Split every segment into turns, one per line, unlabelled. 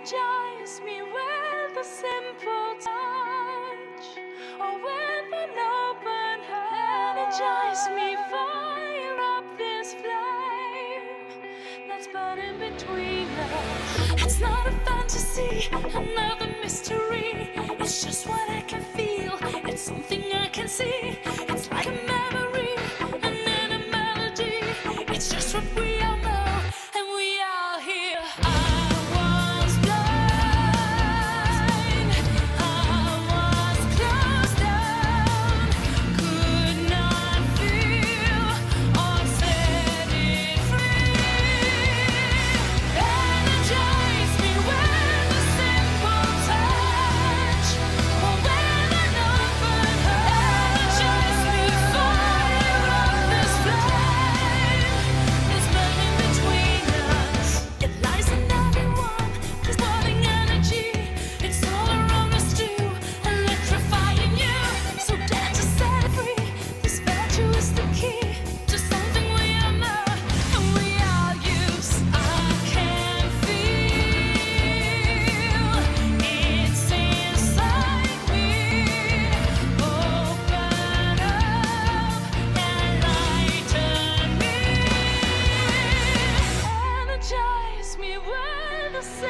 Energize me with a simple touch, oh, or with an open heart. Energize me, fire up this flame that's burning between us. It's not a fantasy,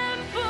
and